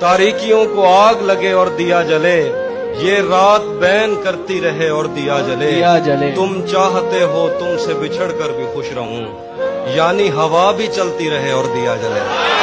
तारीकियों को आग लगे और दिया जले। ये रात बैन करती रहे और दिया जले। दिया जले। तुम चाहते हो तुमसे बिछड़ कर भी खुश रहूँ। यानी हवा भी चलती रहे और दिया जले।